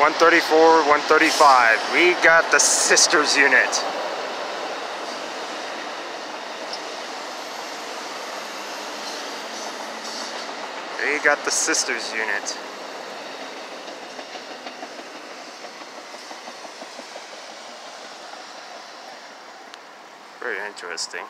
134, 135. We got the sisters unit. We got the sisters unit. Very interesting.